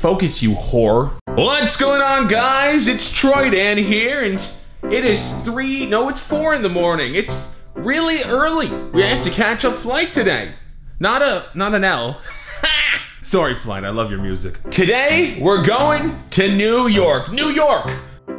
Focus, you whore. What's going on, guys? It's Troydan here, and it is three, no, it's four in the morning. It's really early. We have to catch a flight today. Not a, not an L. Sorry, flight, I love your music. Today, we're going to New York. New York!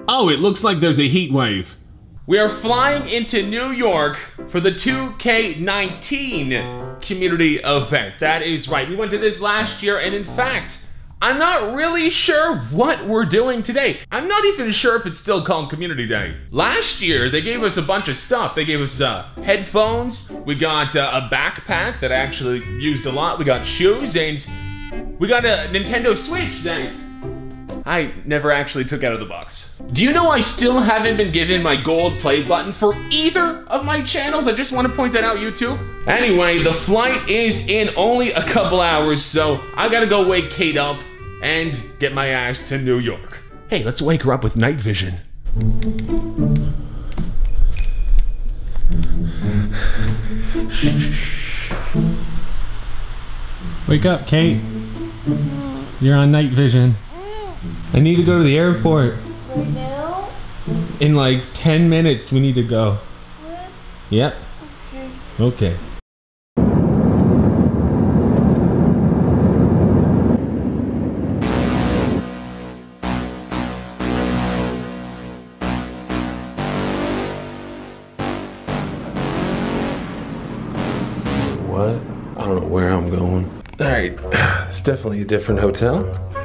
Oh, it looks like there's a heat wave. We are flying into New York for the 2K19 community event. That is right. We went to this last year, and in fact, I'm not really sure what we're doing today. I'm not even sure if it's still called Community Day. Last year, they gave us a bunch of stuff. They gave us uh, headphones, we got uh, a backpack that I actually used a lot, we got shoes, and we got a Nintendo Switch that I never actually took out of the box. Do you know I still haven't been given my gold play button for either of my channels? I just want to point that out, YouTube. Anyway, the flight is in only a couple hours, so I gotta go wake Kate up and get my ass to New York. Hey, let's wake her up with night vision. Wake up, Kate. You're on night vision. I need to go to the airport. Right now? In like 10 minutes, we need to go. What? Yep. Okay. Okay. What? I don't know where I'm going. All right, it's definitely a different hotel.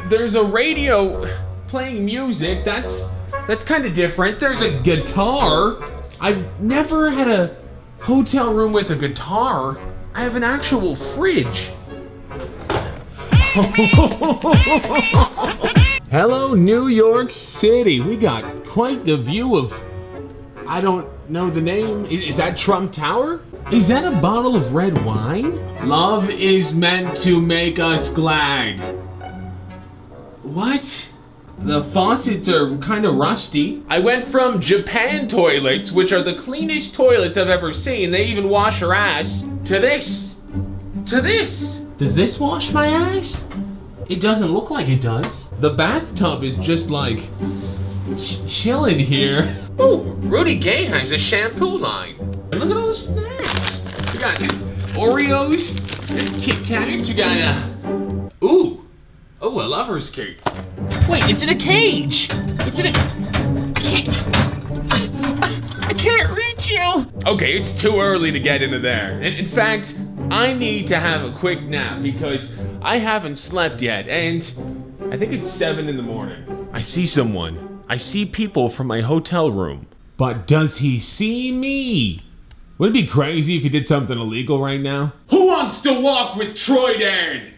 There's a radio playing music. That's that's kind of different. There's a guitar. I've never had a hotel room with a guitar. I have an actual fridge. Hello, New York City. We got quite the view of. I don't know the name. Is, is that Trump Tower? Is that a bottle of red wine? Love is meant to make us glad. What? The faucets are kind of rusty. I went from Japan toilets, which are the cleanest toilets I've ever seen, they even wash your ass, to this. To this. Does this wash my ass? It doesn't look like it does. The bathtub is just like ch- chilling here. Oh, Rudy Gay has a shampoo line. And look at all the snacks. We got Oreos, and Kit Kats. We got a ooh, oh, a lover's cake. Wait, it's in a cage. It's in a. I can't. I can't reach you. Okay, it's too early to get into there. In, in fact, I need to have a quick nap because I haven't slept yet, and I think it's seven in the morning. I see someone. I see people from my hotel room. But does he see me? Would it be crazy if he did something illegal right now? Who wants to walk with Troydan?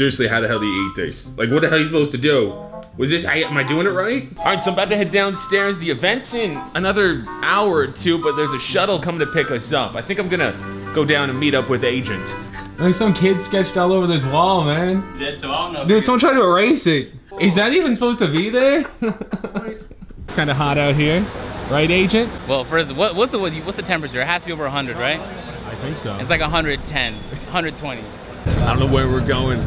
Seriously, how the hell do you eat this? Like, what the hell are you supposed to do? Was this, I, am I doing it right? All right, so I'm about to head downstairs. The event's in another hour or two, but there's a shuttle coming to pick us up. I think I'm gonna go down and meet up with Agent. Like some kid sketched all over this wall, man. Yeah, so I don't know. Dude, someone tried to erase it. Is that even supposed to be there? it's kind of hot out here, right, Agent? Well, first, what, what's the what's the temperature? It has to be over 100, right? I think so. It's like 110, 120. I don't know where we're going.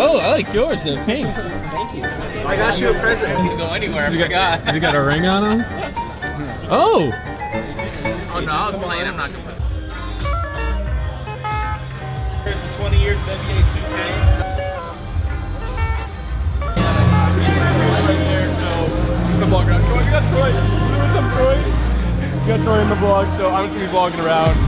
Oh, I like yours. They're pink. Thank you. I got you a present. You can go anywhere. I forgot. Has he got a ring on him? Oh! Oh no, I was playing. I'm not gonna put. Here's the 20 years of NBA 2K. Right there, so I'm vlog around. Troy, we got Troy. What's up, Troy? We got Troy in the vlog, so I'm just gonna be vlogging around.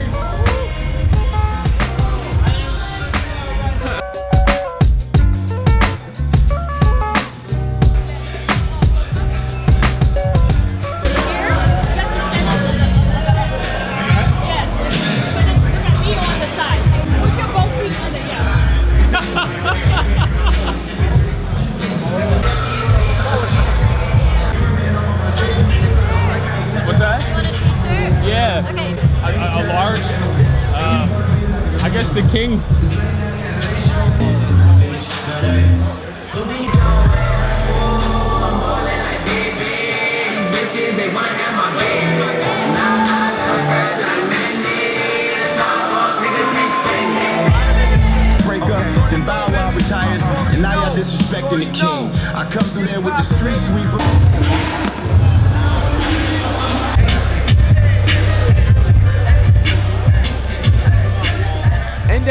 Guess the king. break up, then Bow Wow retires, and now y'all disrespecting the king. I come through there with the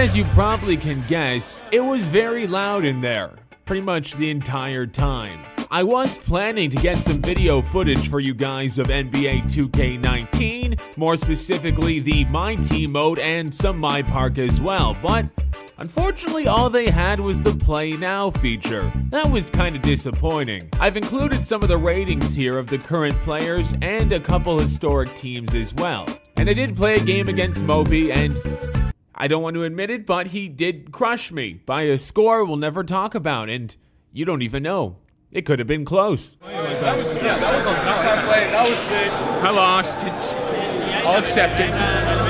as you probably can guess, it was very loud in there, pretty much the entire time. I was planning to get some video footage for you guys of NBA 2K19, more specifically the My Team mode and some My Park as well, but unfortunately all they had was the Play Now feature. That was kind of disappointing. I've included some of the ratings here of the current players and a couple historic teams as well. And I did play a game against Moby and I don't want to admit it, but he did crush me by a score we'll never talk about, and you don't even know. It could have been close. That was, yeah, that was the first time playing. That was sick. I lost. It's. I'll accept it.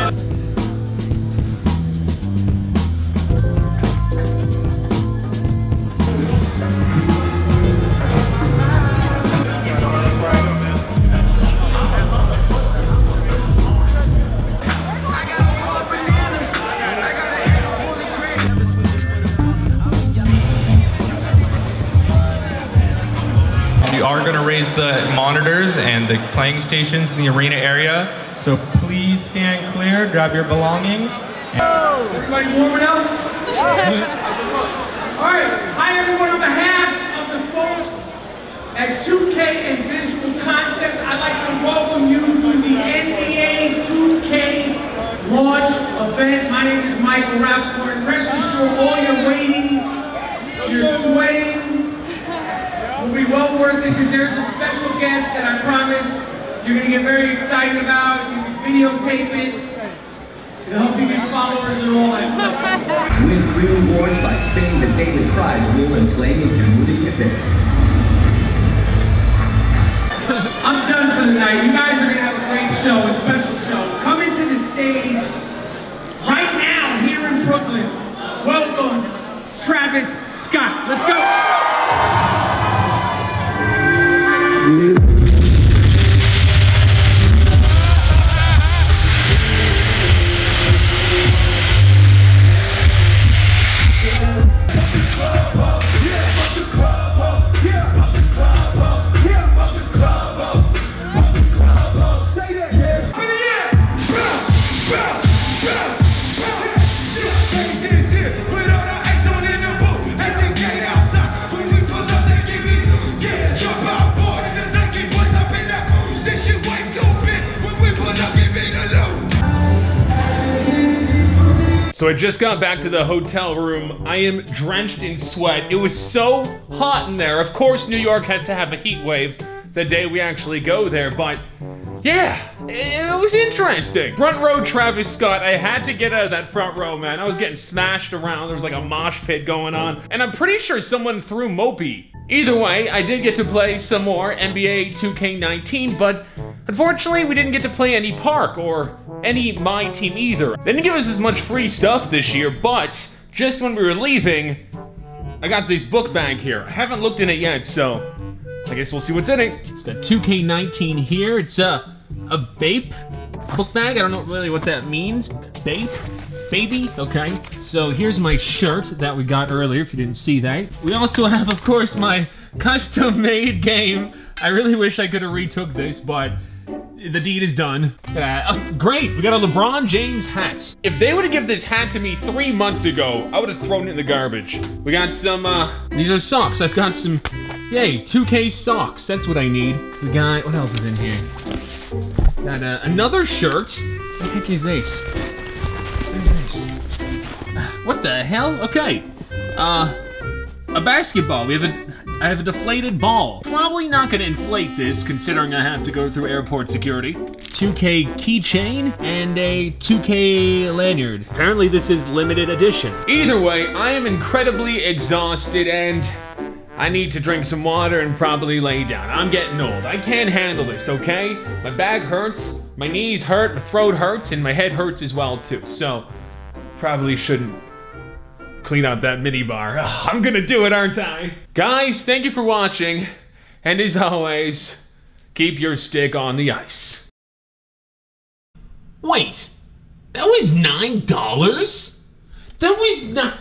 The monitors and the playing stations in the arena area. So please stand clear, grab your belongings. Everybody warming up? All right. Hi, everyone. On behalf of the folks at 2K and Visual Concepts, I'd like to welcome you to the NBA 2K launch event. My name is Michael Rapaport. And rest assured, all your waiting, your sweating will be well worth it because there's a special guest that I promise you're going to get very excited about. You can videotape it. It'll help you get followers and all that stuff. Win free rewards by spinning the daily prize wheel and playing in community events. I'm done for the night. You guys are gonna have a great show, a special show. Coming to the stage right now here in Brooklyn. Welcome, Travis Scott. Let's go. So I just got back to the hotel room. I am drenched in sweat. It was so hot in there. Of course, New York has to have a heat wave the day we actually go there, but yeah, it, was interesting. Front row Travis Scott, I had to get out of that front row, man. I was getting smashed around. There was like a mosh pit going on. And I'm pretty sure someone threw Mopey. Either way, I did get to play some more NBA 2K19, but unfortunately, we didn't get to play any Park or any My Team either. They didn't give us as much free stuff this year, but just when we were leaving, I got this book bag here. I haven't looked in it yet, so I guess we'll see what's in it. It's got 2K19 here. It's a a Bape book bag. I don't know really what that means. Bape? Baby? Okay. So here's my shirt that we got earlier, if you didn't see that. We also have, of course, my custom-made game. I really wish I could have retook this, but the deed is done. Uh, oh, great, we got a LeBron James hat. If they would have given this hat to me three months ago, I would have thrown it in the garbage. We got some, uh, these are socks. I've got some, yay, 2K socks. That's what I need. We got, what else is in here? Got uh, another shirt. What the heck is this? What is this? What the hell? Okay. Uh, a basketball. We have a, I have a deflated ball. Probably not gonna inflate this, considering I have to go through airport security. 2K keychain and a 2K lanyard. Apparently this is limited edition. Either way, I am incredibly exhausted and I need to drink some water and probably lay down. I'm getting old. I can't handle this, okay? My back hurts, my knees hurt, my throat hurts, and my head hurts as well too. So, probably shouldn't clean out that minibar. Ugh, I'm gonna do it, aren't I? Guys, thank you for watching. And as always, keep your stick on the ice. Wait, that was nine dollars? That was not.